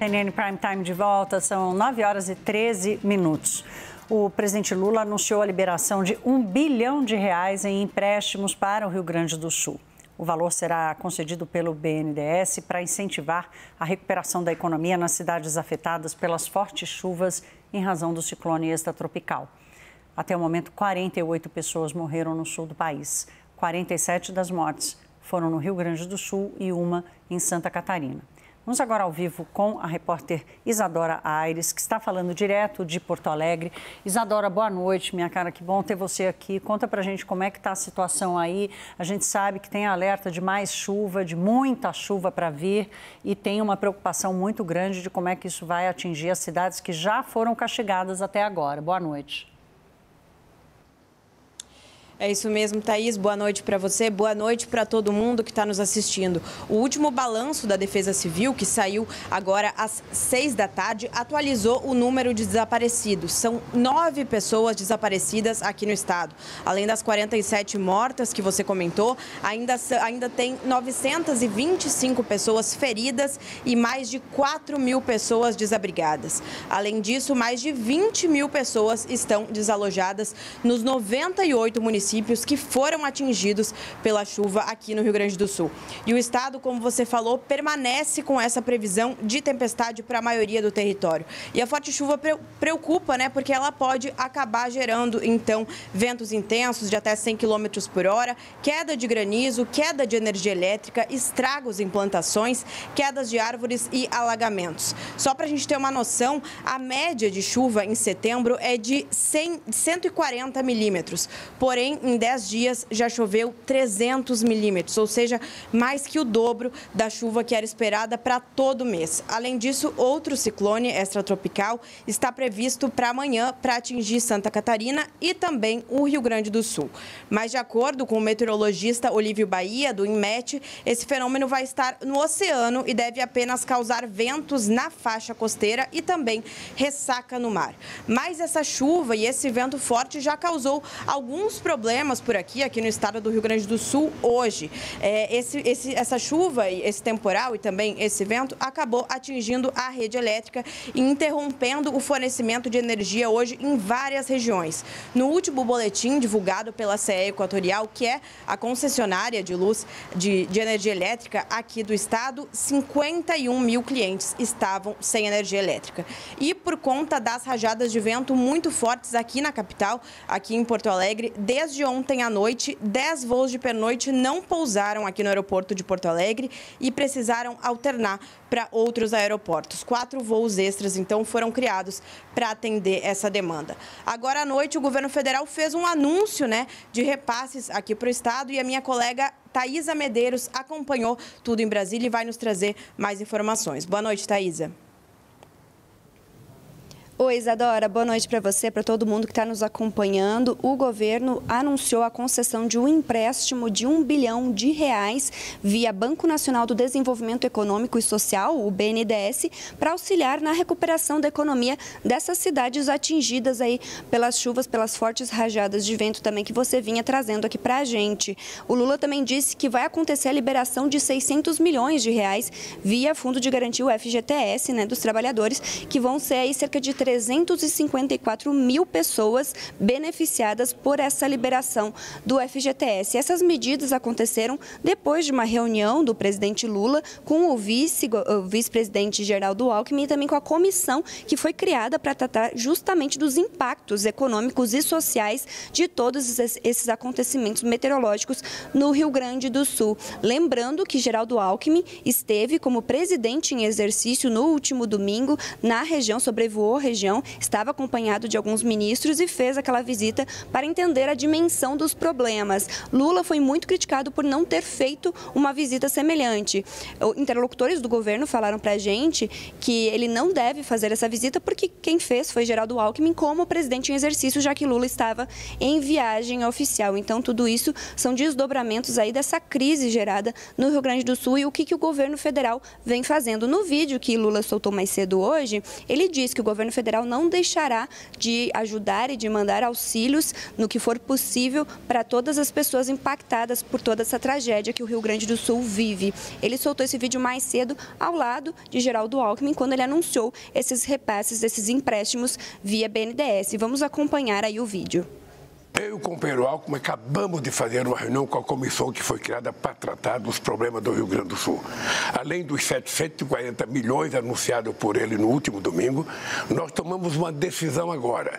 CNN Prime Time de volta, são 9 horas e 13 minutos. O presidente Lula anunciou a liberação de um bilhão de reais em empréstimos para o Rio Grande do Sul. O valor será concedido pelo BNDES para incentivar a recuperação da economia nas cidades afetadas pelas fortes chuvas em razão do ciclone extratropical. Até o momento, 48 pessoas morreram no sul do país. 47 das mortes foram no Rio Grande do Sul e uma em Santa Catarina. Vamos agora ao vivo com a repórter Isadora Aires, que está falando direto de Porto Alegre. Isadora, boa noite, minha cara, que bom ter você aqui. Conta pra gente como é que está a situação aí. A gente sabe que tem alerta de mais chuva, de muita chuva para vir e tem uma preocupação muito grande de como é que isso vai atingir as cidades que já foram castigadas até agora. Boa noite. É isso mesmo, Thaís. Boa noite para você, boa noite para todo mundo que está nos assistindo. O último balanço da Defesa Civil, que saiu agora às seis da tarde, atualizou o número de desaparecidos. São nove pessoas desaparecidas aqui no estado. Além das 47 mortas que você comentou, ainda, ainda tem 925 pessoas feridas e mais de 4 mil pessoas desabrigadas. Além disso, mais de 20 mil pessoas estão desalojadas nos 98 municípios municípios que foram atingidos pela chuva aqui no Rio Grande do Sul. E o estado, como você falou, permanece com essa previsão de tempestade para a maioria do território. E a forte chuva preocupa, né, porque ela pode acabar gerando, então, ventos intensos de até 100 km por hora, queda de granizo, queda de energia elétrica, estragos em plantações, quedas de árvores e alagamentos. Só para a gente ter uma noção, a média de chuva em setembro é de 100, 140 milímetros. Porém, em 10 dias já choveu 300 milímetros, ou seja, mais que o dobro da chuva que era esperada para todo mês. Além disso, outro ciclone extratropical está previsto para amanhã para atingir Santa Catarina e também o Rio Grande do Sul. Mas, de acordo com o meteorologista Olívio Bahia, do INMET, esse fenômeno vai estar no oceano e deve apenas causar ventos na faixa costeira e também ressaca no mar. Mas essa chuva e esse vento forte já causou alguns problemas problemas por aqui, aqui no estado do Rio Grande do Sul, hoje. É, esse, esse, essa chuva, esse temporal e também esse vento acabou atingindo a rede elétrica e interrompendo o fornecimento de energia hoje em várias regiões. No último boletim divulgado pela CE Equatorial, que é a concessionária de luz de, de energia elétrica aqui do estado, 51 mil clientes estavam sem energia elétrica. E por conta das rajadas de vento muito fortes aqui na capital, aqui em Porto Alegre, desde de ontem à noite, 10 voos de pernoite não pousaram aqui no aeroporto de Porto Alegre e precisaram alternar para outros aeroportos. Quatro voos extras, então, foram criados para atender essa demanda. Agora à noite, o governo federal fez um anúncio né, de repasses aqui para o Estado e a minha colega Thaisa Medeiros acompanhou tudo em Brasília e vai nos trazer mais informações. Boa noite, Thaisa. Oi, Isadora, boa noite para você, para todo mundo que está nos acompanhando. O governo anunciou a concessão de um empréstimo de um bilhão de reais via Banco Nacional do Desenvolvimento Econômico e Social, o BNDES, para auxiliar na recuperação da economia dessas cidades atingidas aí pelas chuvas, pelas fortes rajadas de vento também que você vinha trazendo aqui para a gente. O Lula também disse que vai acontecer a liberação de 600 milhões de reais via Fundo de Garantia, o FGTS, né, dos trabalhadores, que vão ser aí cerca de 354 mil pessoas beneficiadas por essa liberação do FGTS. Essas medidas aconteceram depois de uma reunião do presidente Lula com o vice-presidente Geraldo Alckmin e também com a comissão que foi criada para tratar justamente dos impactos econômicos e sociais de todos esses acontecimentos meteorológicos no Rio Grande do Sul. Lembrando que Geraldo Alckmin esteve como presidente em exercício no último domingo na região, sobrevoou a região região, estava acompanhado de alguns ministros e fez aquela visita para entender a dimensão dos problemas. Lula foi muito criticado por não ter feito uma visita semelhante. Interlocutores do governo falaram para a gente que ele não deve fazer essa visita porque quem fez foi Geraldo Alckmin como presidente em exercício, já que Lula estava em viagem oficial. Então, tudo isso são desdobramentos aí dessa crise gerada no Rio Grande do Sul e o que, que o governo federal vem fazendo. No vídeo que Lula soltou mais cedo hoje, ele diz que o governo federal federal não deixará de ajudar e de mandar auxílios no que for possível para todas as pessoas impactadas por toda essa tragédia que o Rio Grande do Sul vive. Ele soltou esse vídeo mais cedo ao lado de Geraldo Alckmin quando ele anunciou esses repasses, esses empréstimos via BNDES. Vamos acompanhar aí o vídeo. Eu e o companheiro Alckmin acabamos de fazer uma reunião com a comissão que foi criada para tratar dos problemas do Rio Grande do Sul. Além dos 740 milhões anunciados por ele no último domingo, nós tomamos uma decisão agora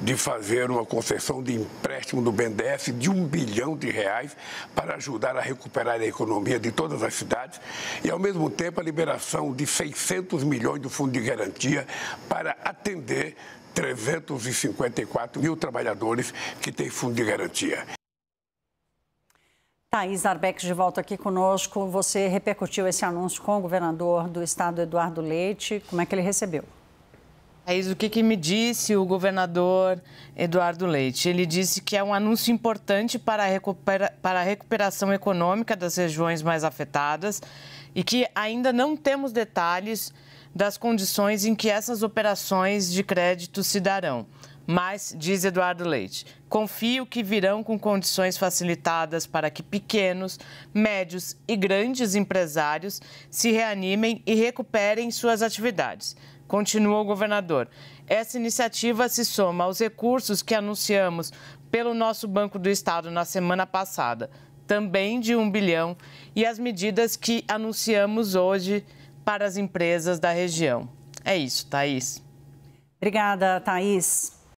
de fazer uma concessão de empréstimo do BNDES de um bilhão de reais para ajudar a recuperar a economia de todas as cidades e, ao mesmo tempo, a liberação de 600 milhões do Fundo de Garantia para atender 354 mil trabalhadores que têm fundo de garantia. Thaís Arbeck de volta aqui conosco. Você repercutiu esse anúncio com o governador do estado, Eduardo Leite. Como é que ele recebeu? Thaís, o que, que me disse o governador Eduardo Leite? Ele disse que é um anúncio importante para a, recupera para a recuperação econômica das regiões mais afetadas e que ainda não temos detalhes das condições em que essas operações de crédito se darão. Mas, diz Eduardo Leite, confio que virão com condições facilitadas para que pequenos, médios e grandes empresários se reanimem e recuperem suas atividades. Continua o governador. Essa iniciativa se soma aos recursos que anunciamos pelo nosso Banco do Estado na semana passada, também de um bilhão, e as medidas que anunciamos hoje para as empresas da região. É isso, Thaís. Obrigada, Thaís.